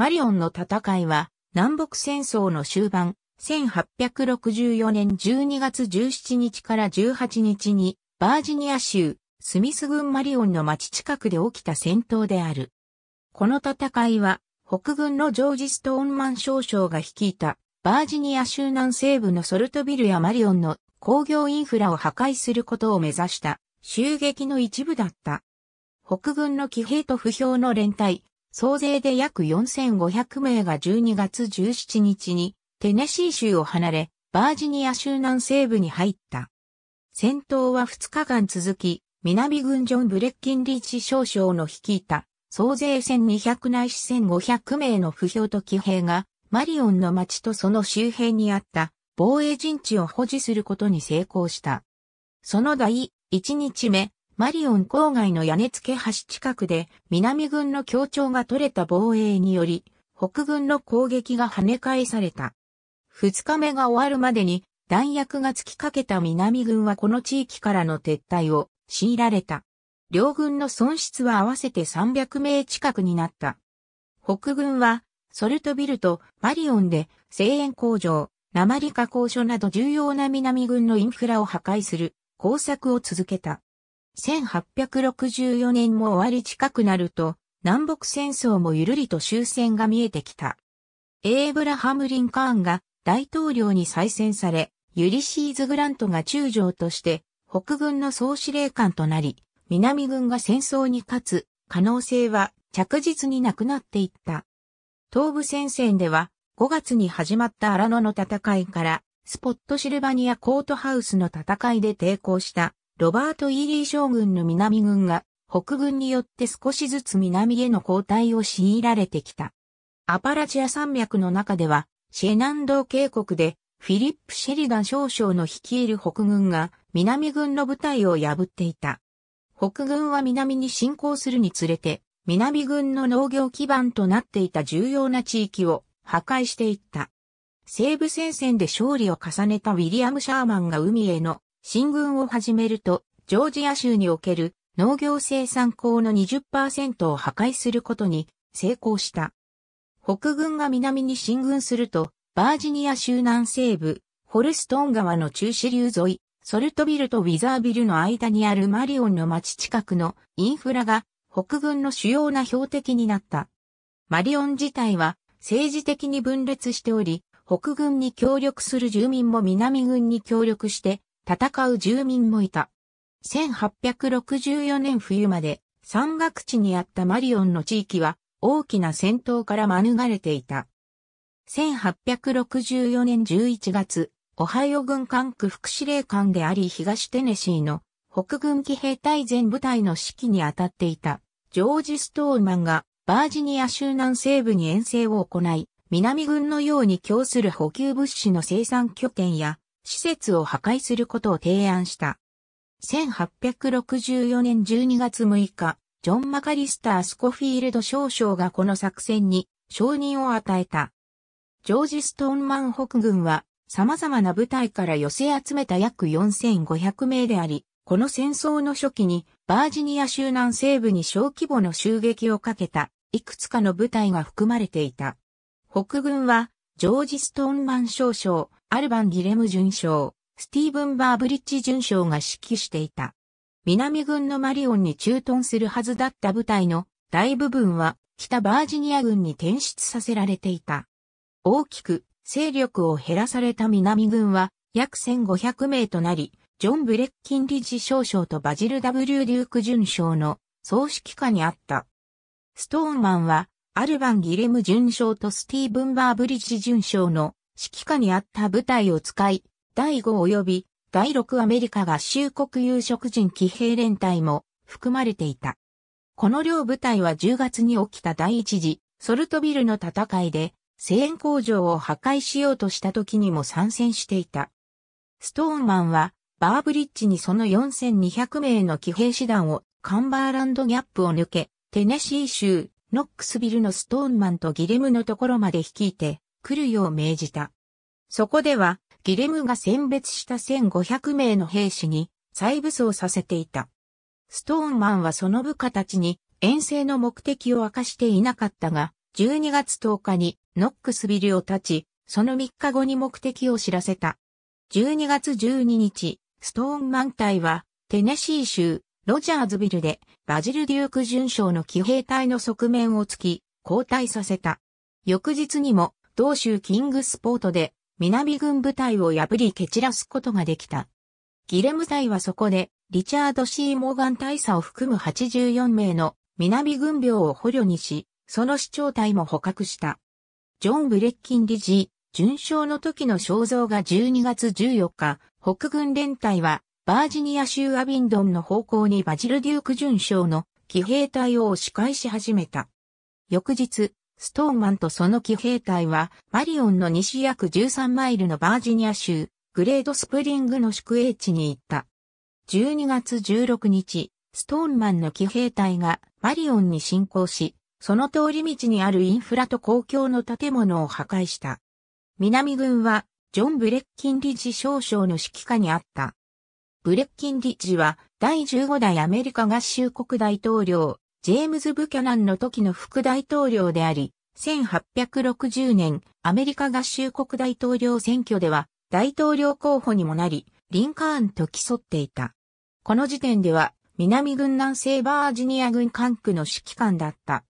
マリオンの戦いは南北戦争の終盤、1864年12月17日から18日にバージニア州スミス郡マリオンの町近くで起きた戦闘である。この戦いは北軍のジョージ・ストーンマン少将が率いたバージニア州南西部のソルトビルやマリオンの工業インフラを破壊することを目指した襲撃の一部だった。北軍の騎兵と不評の連隊、総勢で約4500名が12月17日にテネシー州を離れ、バージニア州南西部に入った。戦闘は2日間続き、南軍ジョン・ブレッキンリーチ少将の率いた総勢1200ないし1500名の不評と騎兵がマリオンの町とその周辺にあった防衛陣地を保持することに成功した。その第1日目、マリオン郊外の屋根付け橋近くで南軍の協調が取れた防衛により、北軍の攻撃が跳ね返された。二日目が終わるまでに弾薬が尽きかけた南軍はこの地域からの撤退を強いられた。両軍の損失は合わせて300名近くになった。北軍はソルトビルとマリオンで製塩工場、鉛加工所など重要な南軍のインフラを破壊する工作を続けた。1864年も終わり近くなると、南北戦争もゆるりと終戦が見えてきた。エイブラハム・リンカーンが大統領に再選され、ユリシーズ・グラントが中将として北軍の総司令官となり、南軍が戦争に勝つ可能性は着実になくなっていった。東部戦線では5月に始まった荒野の戦いからスポットシルバニアコートハウスの戦いで抵抗したロバート・ E・リー将軍の南軍が北軍によって少しずつ南への後退を強いられてきた。アパラチア山脈の中ではシェナンドー渓谷でフィリップ・シェリダン少将の率いる北軍が南軍の部隊を破っていた。北軍は南に侵攻するにつれて南軍の農業基盤となっていた重要な地域を破壊していった。西部戦線で勝利を重ねたウィリアム・シャーマンが海への進軍を始めると、ジョージア州における農業生産高の20%を破壊することに成功した。北軍が南に進軍すると、バージニア州南西部、ホルストン川の中支流沿い、ソルトビルとウィザービルの間にあるマリオンの町近くのインフラが北軍の主要な標的になった。マリオン自体は政治的に分裂しており、北軍に協力する住民も南軍に協力して戦う住民もいた。1864年冬まで山岳地にあったマリオンの地域は大きな戦闘から免れていた。1864年11月、オハイオ軍管区副司令官であり東テネシーの北軍騎兵隊全部隊の指揮に当たっていた、ジョージ・ストーマンがバージニア州南西部に遠征を行い、南軍のように供する補給物資の生産拠点や施設を破壊することを提案した。1864年12月6日、ジョン・マカリスター・スコフィールド少将がこの作戦に承認を与えた。ジョージ・ストーンマン北軍は様々な部隊から寄せ集めた約4500名であり、この戦争の初期にバージニア州南西部に小規模の襲撃をかけたいくつかの部隊が含まれていた。北軍はジョージ・ストーンマン少将、アルバン・ギレム准将、スティーブン・バーブリッジ准将が指揮していた。南軍のマリオンに駐屯するはずだった部隊の大部分は北バージニア軍に転出させられていた。大きく勢力を減らされた南軍は約1500名となり、ジョン・ブレッキンリッジ少将とバジル・ W・ デューク准将の総指揮下にあった。ストーンマンは、アルバン・ギレム准将とスティーブン・バーブリッジ准将の指揮下にあった部隊を使い、第5及び第6アメリカ合衆国有色人騎兵連隊も含まれていた。この両部隊は10月に起きた第一次ソルトビルの戦いで、製塩工場を破壊しようとした時にも参戦していた。ストーンマンはバーブリッジにその4200名の騎兵師団をカンバーランドギャップを抜け、テネシー州、ノックスビルのストーンマンとギレムのところまで率いて来るよう命じた。そこでは、ギレムが選別した1500名の兵士に再武装させていた。ストーンマンはその部下たちに遠征の目的を明かしていなかったが、12月10日にノックスビルを立ち、その3日後に目的を知らせた。12月12日、ストーンマン隊はテネシー州ロジャーズビルでバジルデューク准将の騎兵隊の側面を突き、交代させた。翌日にも同州キングスポートで南軍部隊を破り蹴散らすことができた。ギレム隊はそこでリチャード・シー・モーガン大佐を含む84名の南軍病を捕虜にし、その市長隊も捕獲した。ジョン・ブレッキンリッジ准将の時の肖像が12月14日、北軍連隊はバージニア州アビンドンの方向にバジルデューク准将の騎兵隊を押し返し始めた。翌日、ストーンマンとその騎兵隊はマリオンの西約13マイルのバージニア州グレードスプリングの宿営地に行った。12月16日、ストーンマンの騎兵隊がマリオンに侵攻し、その通り道にあるインフラと公共の建物を破壊した。南軍は、ジョン・ブレッキンリッジ少将の指揮下にあった。ブレッキンリッジは、第15代アメリカ合衆国大統領、ジェームズ・ブキャナンの時の副大統領であり、1860年、アメリカ合衆国大統領選挙では、大統領候補にもなり、リンカーンと競っていた。この時点では、南軍南西バージニア軍管区の指揮官だった。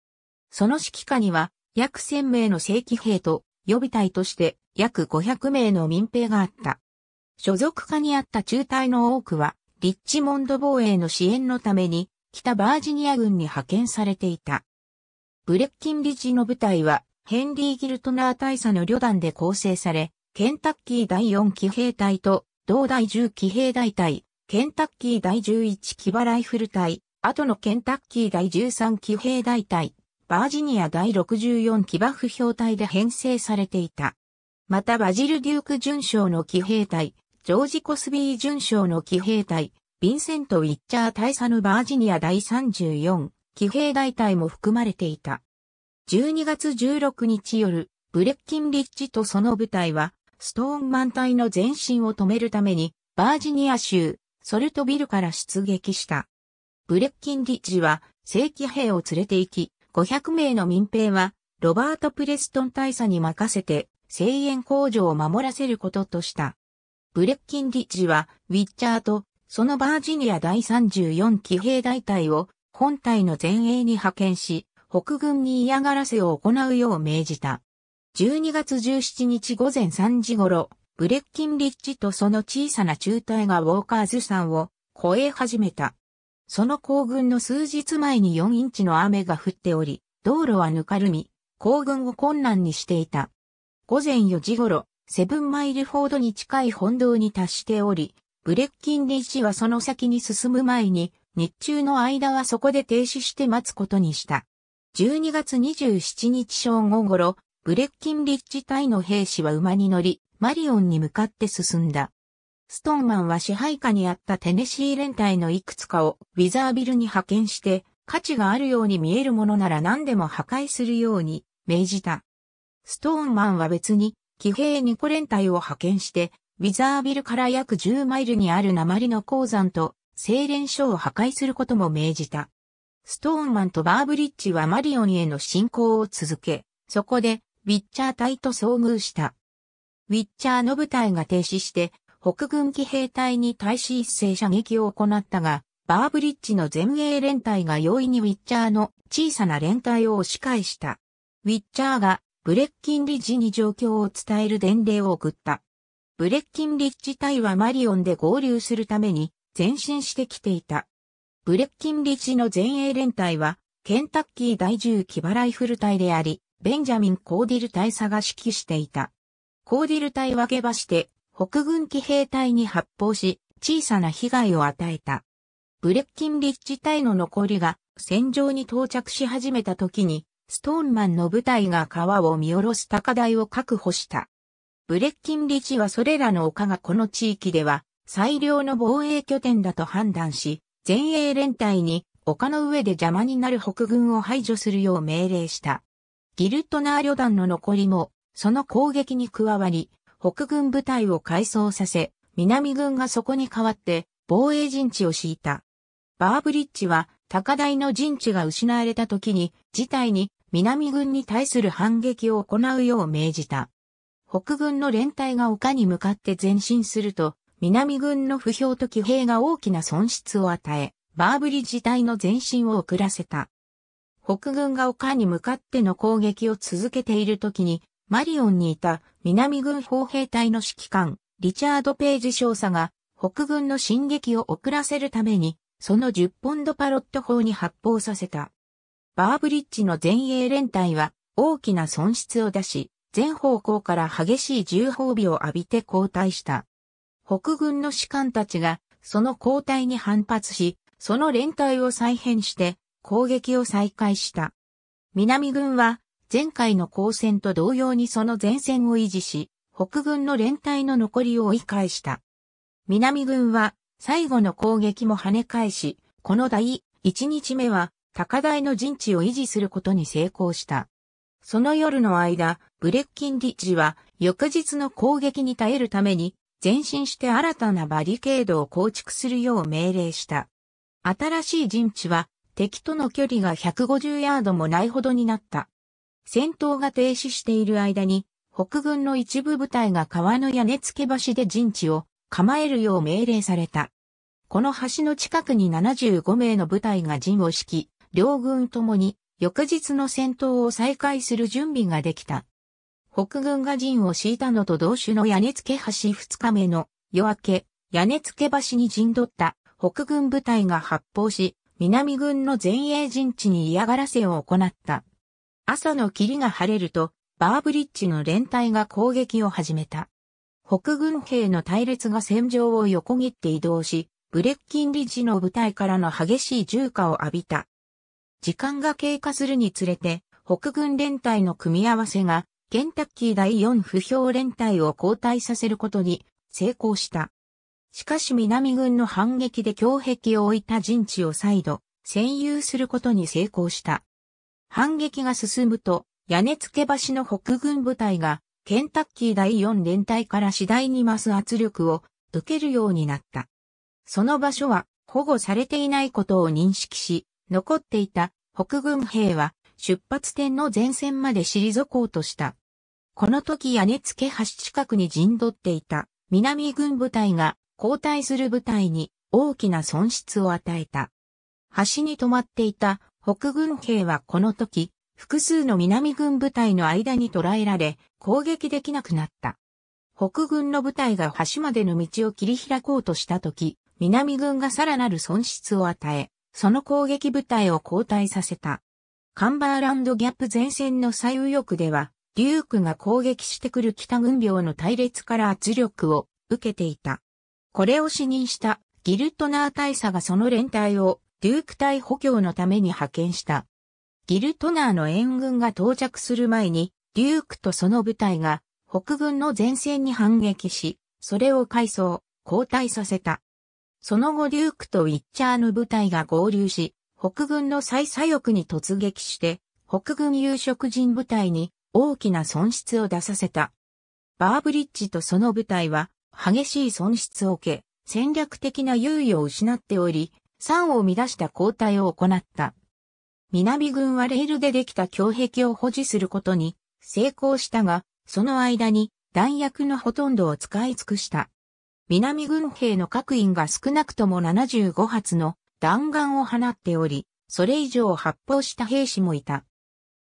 その指揮下には、約1000名の正規兵と予備隊として約500名の民兵があった。所属下にあった中隊の多くは、リッチモンド防衛の支援のために、北バージニア軍に派遣されていた。ブレッキンリッジの部隊は、ヘンリー・ギルトナー大佐の旅団で構成され、ケンタッキー第4騎兵隊と、同第10騎兵大隊、ケンタッキー第11騎馬ライフル隊、後のケンタッキー第13騎兵大隊、バージニア第64騎馬不評隊で編成されていた。またバジル・デューク準将の騎兵隊、ジョージ・コスビー準将の騎兵隊、ヴィンセント・ウィッチャー大佐のバージニア第34騎兵大隊も含まれていた。12月16日夜、ブレッキンリッジとその部隊は、ストーンマン隊の前進を止めるために、バージニア州、ソルトビルから出撃した。ブレッキンリッジは、正規兵を連れて行き、500名の民兵は、ロバート・プレストン大佐に任せて、声援工場を守らせることとした。ブレッキンリッジは、ウィッチャーと、そのバージニア第34騎兵大隊を、本隊の前衛に派遣し、北軍に嫌がらせを行うよう命じた。12月17日午前3時頃、ブレッキンリッジとその小さな中隊がウォーカーズ山を越え始めた。その行軍の数日前に4インチの雨が降っており、道路はぬかるみ、行軍を困難にしていた。午前4時頃、セブンマイルフォードに近い本堂に達しており、ブレッキンリッジはその先に進む前に、日中の間はそこで停止して待つことにした。12月27日正午頃、ブレッキンリッジ隊の兵士は馬に乗り、マリオンに向かって進んだ。ストーンマンは支配下にあったテネシー連隊のいくつかをウィザービルに派遣して価値があるように見えるものなら何でも破壊するように命じた。ストーンマンは別に騎兵ニコ連隊を派遣してウィザービルから約10マイルにある鉛の鉱山と精錬所を破壊することも命じた。ストーンマンとバーブリッジはマリオンへの侵攻を続け、そこでウィッチャー隊と遭遇した。ウィッチャーの部隊が停止して北軍騎兵隊に対し一斉射撃を行ったが、バーブリッジの前衛連隊が容易にウィッチャーの小さな連隊を押し返した。ウィッチャーがブレッキンリッジに状況を伝える伝令を送った。ブレッキンリッジ隊はマリオンで合流するために前進してきていた。ブレッキンリッジの前衛連隊はケンタッキー第10騎馬ライフル隊であり、ベンジャミン・コーディル大佐が指揮していた。コーディル隊は下馬して北軍騎兵隊に発砲し、小さな被害を与えた。ブレッキンリッジ隊の残りが戦場に到着し始めた時に、ストーンマンの部隊が川を見下ろす高台を確保した。ブレッキンリッジはそれらの丘がこの地域では最良の防衛拠点だと判断し、前衛連隊に丘の上で邪魔になる北軍を排除するよう命令した。ギルトナー旅団の残りもその攻撃に加わり、北軍部隊を改装させ、南軍がそこに代わって防衛陣地を敷いた。バーブリッジは高台の陣地が失われた時に事態に南軍に対する反撃を行うよう命じた。北軍の連隊が丘に向かって前進すると、南軍の不評と騎兵が大きな損失を与え、バーブリ自体の前進を遅らせた。北軍が丘に向かっての攻撃を続けている時に、マリオンにいた南軍砲兵隊の指揮官、リチャード・ページ少佐が、北軍の進撃を遅らせるために、その10ポンドパロット砲に発砲させた。バーブリッジの前衛連隊は大きな損失を出し、全方向から激しい重砲火を浴びて後退した。北軍の士官たちがその後退に反発し、その連隊を再編して攻撃を再開した。南軍は前回の交戦と同様にその前線を維持し、北軍の連隊の残りを追い返した。南軍は最後の攻撃も跳ね返し、この第一日目は高台の陣地を維持することに成功した。その夜の間、ブレッキンリッジは翌日の攻撃に耐えるために前進して新たなバリケードを構築するよう命令した。新しい陣地は敵との距離が150ヤードもないほどになった。戦闘が停止している間に、北軍の一部部隊が川の屋根付け橋で陣地を構えるよう命令された。この橋の近くに75名の部隊が陣を敷き、両軍ともに翌日の戦闘を再開する準備ができた。北軍が陣を敷いたのと同種の屋根付け橋2日目の夜明け、屋根付け橋に陣取った北軍部隊が発砲し、南軍の前衛陣地に嫌がらせを行った。朝の霧が晴れると、バーブリッジの連隊が攻撃を始めた。北軍兵の隊列が戦場を横切って移動し、ブレッキンリッジの部隊からの激しい重火を浴びた。時間が経過するにつれて、北軍連隊の組み合わせが、ケンタッキー第4不評連隊を交代させることに成功した。しかし南軍の反撃で強壁を置いた陣地を再度占有することに成功した。反撃が進むと屋根付け橋の北軍部隊がケンタッキー第4連隊から次第に増す圧力を受けるようになった。その場所は保護されていないことを認識し、残っていた北軍兵は出発点の前線まで退こうとした。この時屋根付け橋近くに陣取っていた南軍部隊が交代する部隊に大きな損失を与えた。橋に止まっていた北軍兵はこの時、複数の南軍部隊の間に捕らえられ、攻撃できなくなった。北軍の部隊が橋までの道を切り開こうとした時、南軍がさらなる損失を与え、その攻撃部隊を交代させた。カンバーランドギャップ前線の最右翼では、デュークが攻撃してくる北軍病の隊列から圧力を受けていた。これを視認したギルトナー大佐がその連隊をデューク隊補強のために派遣した。ギルトナーの援軍が到着する前に、デュークとその部隊が北軍の前線に反撃し、それを改装、交代させた。その後デュークとウィッチャーの部隊が合流し、北軍の最左翼に突撃して、北軍有色人部隊に大きな損失を出させた。バーブリッジとその部隊は激しい損失を受け、戦略的な優位を失っており、3を乱した交代を行った。南軍はレールでできた胸壁を保持することに成功したが、その間に弾薬のほとんどを使い尽くした。南軍兵の各員が少なくとも75発の弾丸を放っており、それ以上発砲した兵士もいた。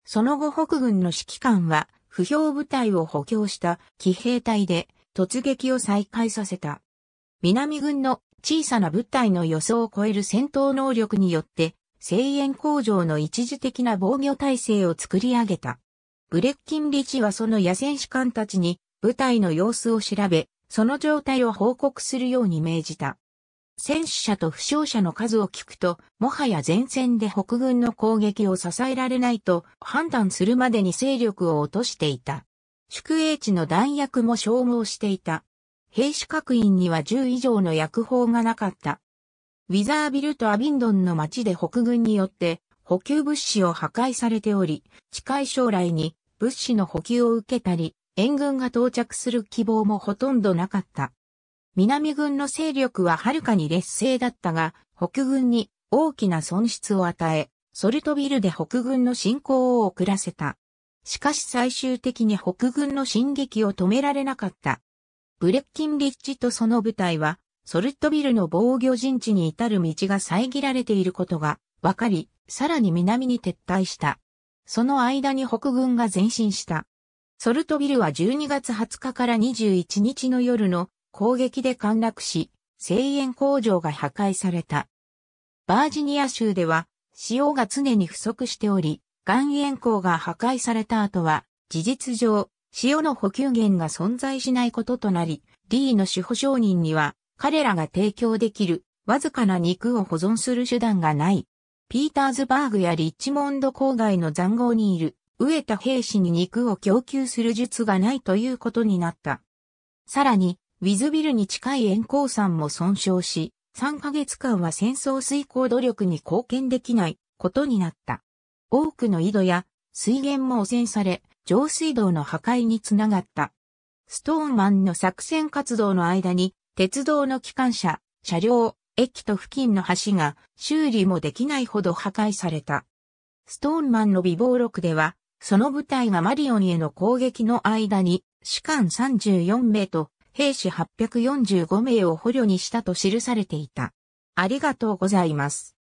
その後北軍の指揮官は不評部隊を補強した騎兵隊で突撃を再開させた。南軍の小さな部隊の予想を超える戦闘能力によって、声援工場の一時的な防御体制を作り上げた。ブレッキンリチはその野戦士官たちに部隊の様子を調べ、その状態を報告するように命じた。戦死者と負傷者の数を聞くと、もはや前線で北軍の攻撃を支えられないと判断するまでに勢力を落としていた。宿営地の弾薬も消耗していた。兵士各員には10以上の薬砲がなかった。ウィザービルとアビンドンの町で北軍によって補給物資を破壊されており、近い将来に物資の補給を受けたり、援軍が到着する希望もほとんどなかった。南軍の勢力ははるかに劣勢だったが、北軍に大きな損失を与え、ソルトビルで北軍の進行を遅らせた。しかし最終的に北軍の進撃を止められなかった。ブレッキンリッジとその部隊は、ソルトビルの防御陣地に至る道が遮られていることが分かり、さらに南に撤退した。その間に北軍が前進した。ソルトビルは12月20日から21日の夜の攻撃で陥落し、製塩工場が破壊された。バージニア州では、塩が常に不足しており、岩塩鉱が破壊された後は、事実上、塩の補給源が存在しないこととなり、D の司法承認には、彼らが提供できる、わずかな肉を保存する手段がない。ピーターズバーグやリッチモンド郊外の残壕にいる、飢えた兵士に肉を供給する術がないということになった。さらに、ウィズビルに近い塩鉱山も損傷し、3ヶ月間は戦争遂行努力に貢献できないことになった。多くの井戸や水源も汚染され、上水道の破壊につながった。ストーンマンの作戦活動の間に、鉄道の機関車、車両、駅と付近の橋が修理もできないほど破壊された。ストーンマンの備忘録では、その部隊がマリオンへの攻撃の間に、士官34名と兵士845名を捕虜にしたと記されていた。ありがとうございます。